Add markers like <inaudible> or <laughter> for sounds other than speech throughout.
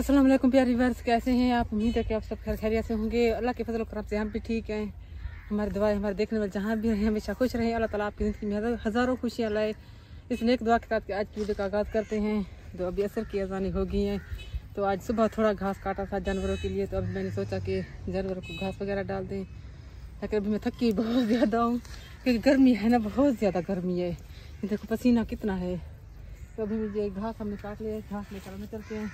वालेकुम प्यारी वर्स कैसे हैं आप? उम्मीद है कि आप सब खैर खैरियत से होंगे। अल्लाह के फजल करम से हम भी ठीक हैं। हमारी दुआएँ हमारे देखने वाले जहाँ भी रहें हमेशा खुश रहें। अल्लाह ताला आपकी ज़िंदगी में हज़ारों खुशियाँ लाए। इस नेक दुआ के साथ आज की वीडियो का आगाज़ करते हैं। तो अभी असर की अजानी हो गई हैं। तो आज सुबह थोड़ा घास काटा था जानवरों के लिए। तो अभी मैंने सोचा कि जानवरों को घास वगैरह डाल दें। लेकिन अभी मैं थकी बहुत ज़्यादा हूँ, क्योंकि गर्मी है ना, बहुत ज़्यादा गर्मी है। देखो पसीना कितना है। तो अभी मुझे घास हमने काट लिया घास लेकर हमें चलते हैं।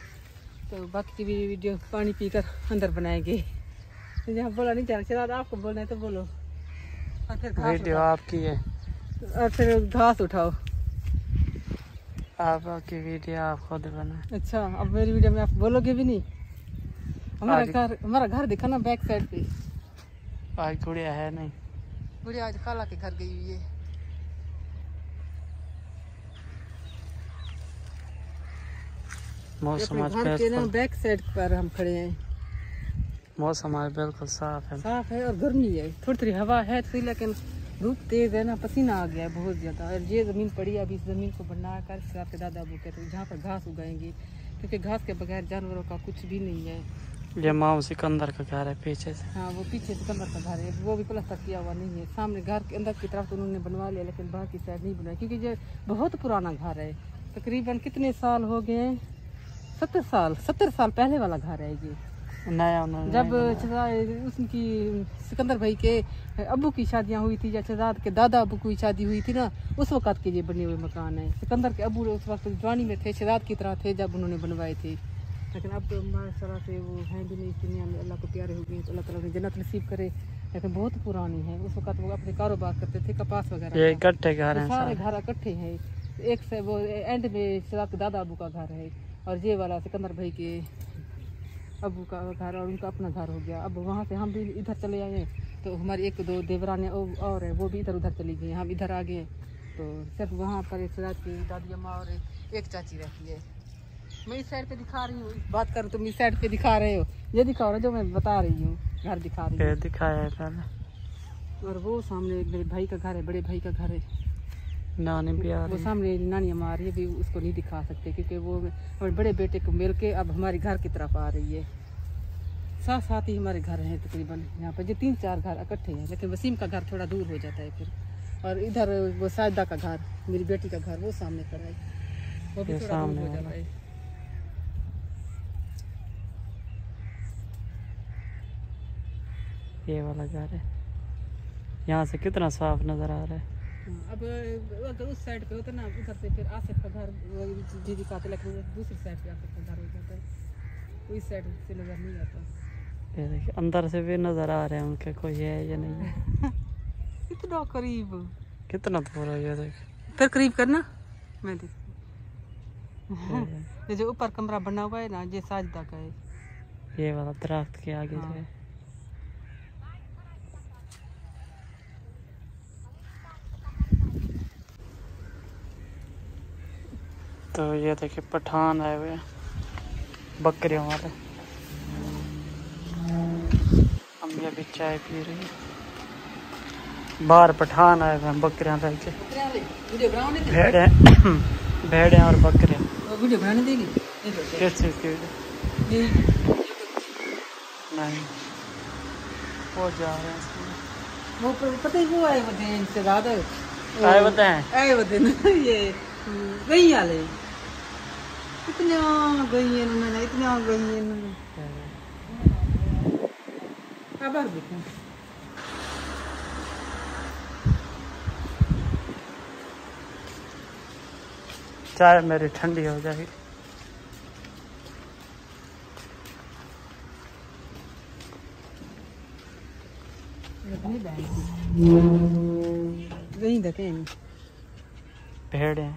तो बाकी की भी वीडियो पानी पीकर अंदर बनाएँगे तो जहाँ बोला नहीं जाना चला आपको बोलना है तो बोलो। और फिर घास वीडियो आपकी है। और फिर घास उठाओ। आप आपकी वीडियो आप खुद बना अच्छा अब मेरी वीडियो में आप बोलोगे भी नहीं। हमारा घर हमारा घर दिखा ना बैक साइड पे। आज गुड़िया है नहीं। बुढ़िया आज खाला के घर गई हुई है। मौसम आज के ना बैक साइड पर हम खड़े हैं। मौसम आज बिल्कुल साफ़ है। साफ़ है और गर्मी है। थोड़ी थोड़ी हवा है थी लेकिन धूप तेज है ना पसीना आ गया है बहुत ज़्यादा। और ये ज़मीन पड़ी है अभी इस ज़मीन को बनाकर इससे आपके दादा अबू कहते हैं जहाँ पर घास उगाएँगे। क्योंकि घास के बगैर जानवरों का कुछ भी नहीं है। ये माओ सिकंदर का घर है पीछे से। हाँ वो पीछे सिकंदर का घर है। वो भी प्लास्टर किया हुआ नहीं है। सामने घर के अंदर की तरफ़ तो उन्होंने बनवा लिया लेकिन बाहर की साइड नहीं बनाया क्योंकि ये बहुत पुराना घर है। तकरीबन कितने साल हो गए सत्तर साल सत्तर साल पहले वाला घर है ये। नया उन्होंने जब उसकी सिकंदर भाई के अबू की शादियाँ हुई थी या शहजाद के दादा अबू की शादी हुई थी ना उस वक्त के ये बने हुए मकान है। सिकंदर के अबू उस वक्त जवानी में थे शहजाद की तरह थे जब उन्होंने बनवाए थे। लेकिन अब तो माशाल्लाह से वो हैं भी नहीं इस दुनिया में। अल्लाह को प्यारे हो गए तो अल्लाह ताला ने जन्नत नसीब करे। लेकिन बहुत पुरानी है। उस वक्त वो अपने कारोबार करते थे कपास वगैरह इकट्ठे घर हैं सारे सारे। घर इकट्ठे हैं। एक से वो एंड में शहजाद के दादा अबू का घर है। और ये वाला सिकंदर भाई के अबू का घर और उनका अपना घर हो गया। अब वहाँ से हम भी इधर चले आए हैं तो हमारे एक दो देवरानी और है वो भी इधर उधर चली गई हम इधर आ गए तो सिर्फ़ वहाँ पर एक की दादी अम्मा और एक चाची रहती है। मैं इस साइड पे दिखा रही हूँ। बात करूँ तुम इस साइड पे दिखा रहे हो। ये दिखाओ ना जो मैं बता रही हूँ। घर दिखा रही हूँ। दिखाया है और वो सामने एक मेरे भाई का घर है बड़े भाई का घर है। नानी भी आ वो रही है। सामने नानी अम्मा आ रही है भी उसको नहीं दिखा सकते क्योंकि वो हमारे बड़े बेटे को मिल के अब हमारे घर की तरफ़ आ रही है। साथ साथ ही हमारे घर हैं तकरीबन यहाँ पर जो तीन चार घर इकट्ठे हैं लेकिन वसीम का घर थोड़ा दूर हो जाता है फिर। और इधर वो सायदा का घर मेरी बेटी का घर वो सामने खड़ा है। वो भी थोड़ा दूर हो। जाता है। ये वाला घर है। यहाँ से कितना साफ़ नज़र आ रहा हाँ, अब अगर उस साइड पे होता ना उधर से फिर आसिफ का घर दीदी का लेकिन दूसरी साइड पे आसिफ का घर हो जाता है। इस साइड से नज़र नहीं आता। ये देखिए अंदर से भी नज़र आ रहे हैं उनके कोई है या नहीं। <laughs> है इतना करीब। कितना दूर है ये देखिए। फिर करीब करना। मैं देख ये- <laughs> ये जो ऊपर कमरा बना हुआ है ना ये साजदा का है। ये वाला दरख्त के आगे जो हाँ। तो ये देखिए पठान आए हुए बकरे वाले हम ये भी चाय पी रहे हैं। बाहर पठान आए हुए हैं बकरियाँ लेके। भेड़े भेड़े और बकरे। किस चीज़ की नहीं। वो जा रहे हैं वो पता ही वो आए दिन से ज़्यादा। आए बताएँ आए वो दिन ये गई वाले इतना गई है इतना गई है उन्होंने अब देखो चाय मेरी ठंडी हो जाएगी। गई देखे भेड़े हैं।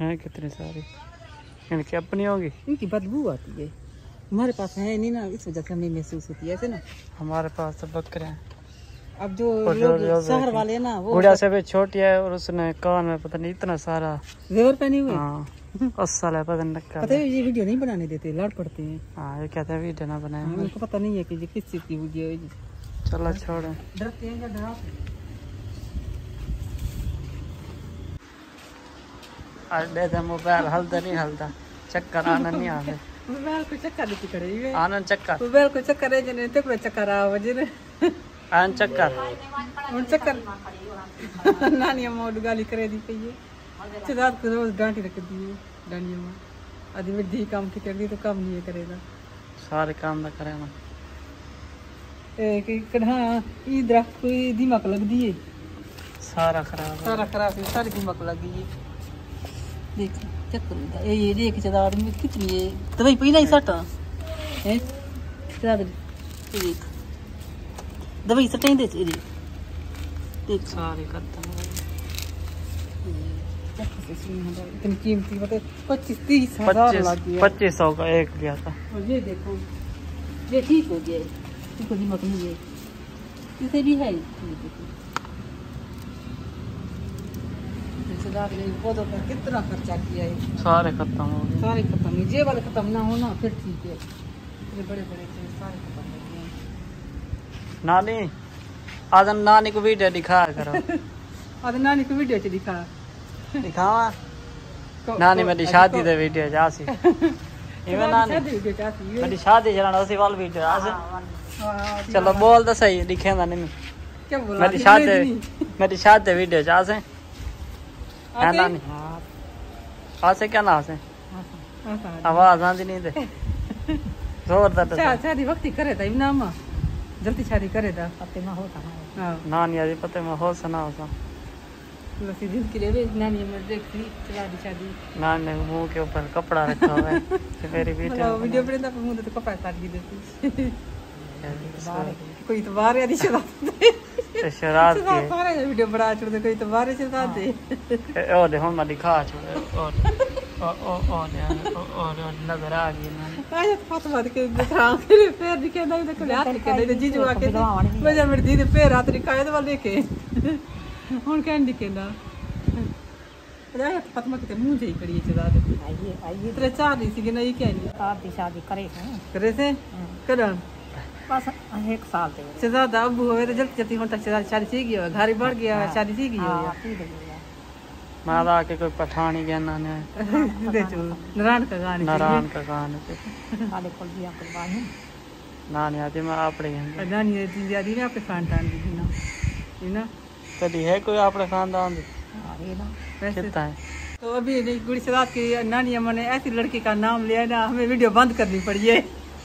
हैं कितनी सारी? इनकी अपनी होगी। इनकी बदबू आती है। हमारे पास है नहीं ना इस वजह से हमें महसूस होती है ऐसे ना? हमारे पास तो बकरे हैं। अब जो लोग शहर वाले ना वो गुड़िया से भी छोटी है और उसने कान में पता नहीं इतना सारा जेवर पहने हुए? हाँ असल है पता नहीं पता नक्का है। ये वीडियो नहीं बनाने देते लड़ पड़ते हैं। हाँ ये कहते हैं वीडियो ना बनाए। हाँ, उनको पता नहीं है कि ये किस चीज़ की वीडियो है चलो छोड़े। डरते हैं या डराते हैं? अड्डे से मोबाइल हलता नहीं हलता चक्कर आनंद नहीं आते मोबाइल को चक्कर नहीं पड़े ये आनंद चक्कर मोबाइल को चक्कर है जने ते को चक्कर आ वजने आनंद चक्कर उन चक्कर नानी अम्मा उड़ गाली करे दी पई है चदात को रोज डांटी रख दी है डानी अम्मा आदमी दी काम की कर दी तो काम नहीं करेगा सारे काम ना करे ना ए कि कढ़ा ई दरख्त को ई दिमाग लग दिए सारा खराब है सारा खराब है सारी दिमाग लग गई है देख ये देख चदार में कितनी है दवाई पी नहीं सटा। है? चदार देख। दवाई सटाई दे ये देख। देख। सारे खत्म हो पच्चीस सौ का एक लिया था। और ये देखो ये ठीक हो गया। इसको दिमाग नहीं है। इसे भी है। ये देखो। रिश्तेदार ने पौधों पर कितना खर्चा किया है? सारे खत्म हो गए। सारे खत्म हुए जे वाले खत्म ना हो ना फिर ठीक है। ये बड़े बड़े थे सारे खत्म हो गए। नानी आज नानी को वीडियो दिखाया करो। <laughs> आज नानी को वीडियो च दिखा। दिखावा? नानी मेरी शादी दे वीडियो जासी इवे शादी- नानी है मेरी शादी चलाना उसी वाल वीडियो हाँ, चलो बोल तो सही दिखे ना नहीं क्या बोला? मेरी शादी मेरी शादी वीडियो जासे है? नानी आसे क्या ना आसे हाँ, हाँ। आवाज़ आंदी नहीं दे ज़ोर दर्द शा- शादी वक्ती करे था इमना अम्मा जल्दी शादी करे था पत्ते में होता है। नानी आज पते में हो सना हो सा लसी दिन के लिए नानी अम्मा देखती चला दी शादी। नानी ने मुँह के ऊपर कपड़ा रखा हुआ है कि मेरी मतलब वीडियो बने था मुँह तो कपड़ा साथ की देती। तो <laughs> कोई तो बाहर यादी चला <laughs> शराब चला की सारे वीडियो बड़ा छोड़ दे कोई तो बाहर चला दे ओ दे हम दिखा छोड़े और ओ ओ ओ दे ओ ओ ओ नजर आ गई नानी आज तो फातिमा के दिखा के पैर दिखे नहीं तो कोई हाथ दिखे नहीं तो जीजू आके वजह मेरी दीदी पैर हाथ दिखाए तो वाले देखे ਹੁਣ ਕਹਿਣ ਦੀ ਕਹਿੰਦਾ ਰਾਇਆ ਫਾਤਮਾ ਕਿਤੇ ਮੂੰਹ ਜਿਹੀ ਕਰੀ ਚਦਾ ਦੇ आइए आइए ਤੇਰੇ ਚਾਹ ਨਹੀਂ ਸੀ ਨਹੀਂ ਕਹਿ ਨਹੀਂ आप भी शादी करे हैं ਕਰੇ ਸੇ ਕਰਨ बस एक साल से शहजादा अबू होवे तो जल्दी जल्दी होता शहजादा शादी सीख गया घर ही बढ़ गया शादी हाँ ठीक है। भैया। मैं तो कोई पठानी गया नानी <laughs> दे चो नारायण का गाने नारायण का गाने पे साले खोल दिया कुर्बानी नानी आती मैं आपड़े गए नानी दी दादी ने आपके खानदान दी ना। है ना? कभी है कोई आपने खानदान दे? अरे ना। कितना है? तो अभी गुड़ी शहजाद की नानी अम्मा ने ऐसी लड़की का नाम लिया ना हमें वीडियो बंद करनी पड़ी है।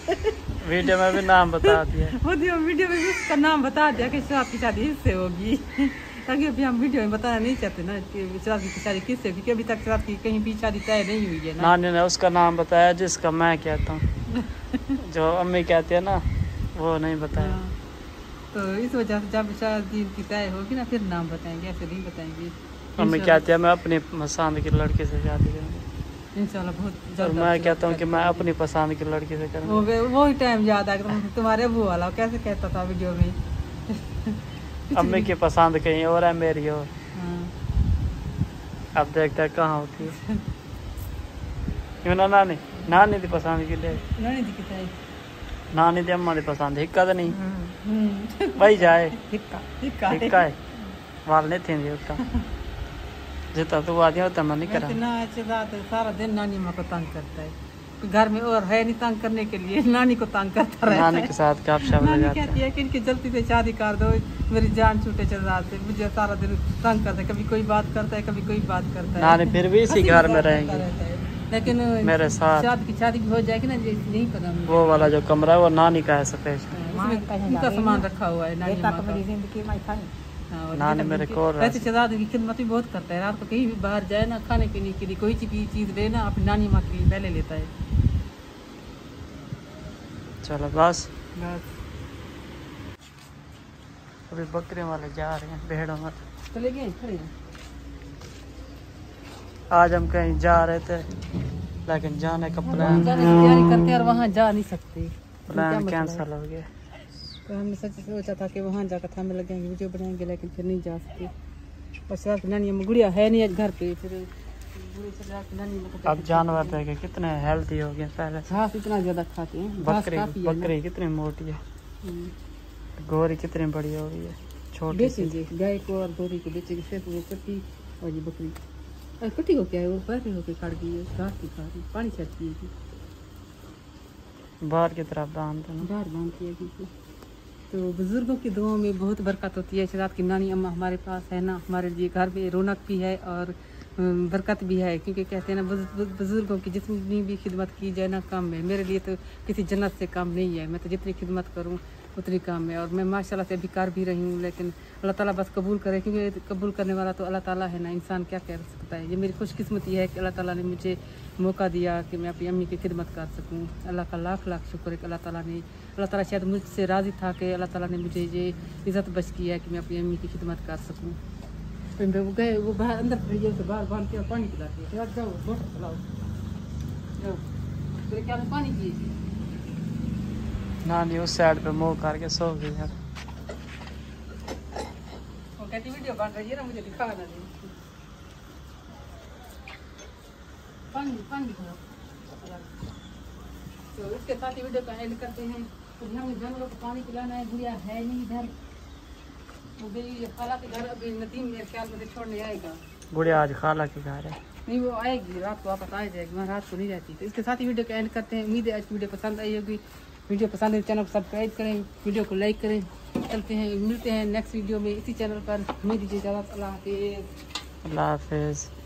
<laughs> वीडियो में भी नाम बता दिया <laughs> वो वीडियो में भी उसका नाम बता दिया कि शराब की शादी इससे होगी। <laughs> ताकि अभी हम वीडियो में बताना नहीं चाहते ना कि शराब की शादी किससे होगी क्योंकि अभी तक शराब की कहीं भी शादी तय नहीं हुई है ना। नानी ने उसका नाम बताया जिसका मैं कहता हूँ। <laughs> जो अम्मी कहती है ना वो नहीं बताया। हाँ। तो इस वजह से जब शादी की तय होगी ना फिर नाम बताएँगे ऐसे नहीं बताएँगे। अम्मी कहती है मैं अपनी पसंद की लड़की से शादी करूँगी। इंशाल्लाह बहुत और मैं कहता हूँ कि मैं अपनी पसंद की लड़की से करूँगी। वो वही टाइम याद आ गया तुम्हारे अबू वाला कैसे कहता था वीडियो में? अम्मी की पसंद कहीं और है मेरी और? हाँ। अब देखते हैं कहाँ होती है। क्यों ना नानी? नानी दी पसंद की ले। दिखी था नानी दी अम्मा दी पसंद हिक्का तो नहीं। हम्म। भाई जाए। हिक्का हिक्का। है। वाल नहीं थी उतना जितना तू आदि होता मैं नहीं करा वैसे ना अच्छे बात है सारा दिन नानी माँ को तंग करता है घर में और है नहीं तंग करने के लिए नानी को तंग करता रहता नानी है के साथ गप शप नानी कहती है कि इनकी जल्दी से शादी कर दो मेरी जान छूटे चल जाते मुझे सारा दिन तंग करता है कभी कोई बात करता है कभी कोई बात करता है नानी फिर भी इसी घर में रहेंगी है। लेकिन मेरे साथ शादी की शादी हो जाएगी ना नहीं पता वो वाला जो कमरा है वो नानी का है सफ़ेद सामान रखा हुआ है नानी माँ हाँ, और मेरे को वैसे शहजाद की खिदमत भी बहुत करता है। रात को कहीं भी बाहर जाए ना खाने पीने के लिए कोई चीज़ भी चीज़ ले ना अपनी नानी माँ के लिए पहले लेता है। चलो बस। बस। अभी बकरे वाले जा रहे हैं भेड़ों में चले गए खड़े आज हम कहीं जा रहे थे लेकिन जाने का प्लान जाने की तैयारी करते हैं और वहाँ जा नहीं सकते। प्लान क्या मतलब है? कैंसिल हो गया। तो हमने सच सोचा था कि वहाँ जाकर थामे लगेंगे वीडियो बनाएँगे लेकिन फिर नहीं जा सके। शहजाद की नानी गुड़िया है नहीं घर पे फिर अब जानवर देखे कितने हेल्थी हो गए पहले घास इतना ज़्यादा खाते हैं बकरी है बकरी कितनी मोटी है। हम्म। गोरी कितनी बड़ी हो गई है छोटी गाय को और गोरी को बेचेंगे सिर्फ़ वो कटी और ये बकरी। अरे कुट्टी को क्या है वो पैर होके काट गई है घास की खा रही पानी छटती है। बाहर की तरफ़ बाँध बाहर है। क्योंकि तो बुज़ुर्गों की दुआओं में बहुत बरकत होती है। रात की नानी अम्मा हमारे पास है ना, हमारे लिए घर में रौनक भी है और बरकत भी है। क्योंकि कहते हैं ना, बुज- बुज- बुज़ुर्गों की जितनी भी खिदमत की जाए ना, कम है। मेरे लिए तो किसी जन्नत से कम नहीं है। मैं तो जितनी खिदमत करूँ उतनी काम है और मैं माशाल्लाह से अभी कर भी रही हूँ, लेकिन अल्लाह ताला बस कबूल करे, क्योंकि कबूल करने वाला तो अल्लाह ताला है ना, इंसान क्या कह सकता है? ये मेरी खुशकिस्मती है कि अल्लाह ताला ने मुझे मौका दिया कि मैं अपनी अम्मी की खिदमत कर सकूँ। अल्लाह का लाख लाख शुक्र है कि अल्लाह ताला ने, अल्लाह ताला शायद मुझसे राज़ी था कि अल्लाह ताला ने मुझे ये इज़्ज़त बच की है कि मैं अपनी अम्मी की खिदमत कर सकूँ। वो गए, वो बाहर अंदर बाहर बाँध के पानी पिलाती पानी पिए नानी उस साइड पे मुँह करके सो गई है वो कहती वीडियो बन रही है ना मुझे दिखा ना दे पानी पानी तो इसके साथ ही वीडियो का एंड करते हैं तो हमें जानवरों को पानी पिलाना है गुड़िया है नहीं इधर वो गई खाला के घर अभी नदीम मेरे ख्याल में छोड़ने आएगा आज खाला के घर है नहीं वो आएगी रात को वापस आ जाएगी वहाँ रात को नहीं रहती तो इसके साथ ही वीडियो का एंड करते हैं उम्मीद है आज की वीडियो पसंद आई होगी वीडियो पसंद है चैनल को सब्सक्राइब करें, वीडियो को लाइक करें। चलते हैं, मिलते हैं नेक्स्ट वीडियो में। इसी चैनल पर हमें दीजिए इजाज़त। अल्लाह हाफिज़। अल्लाह हाफिज़।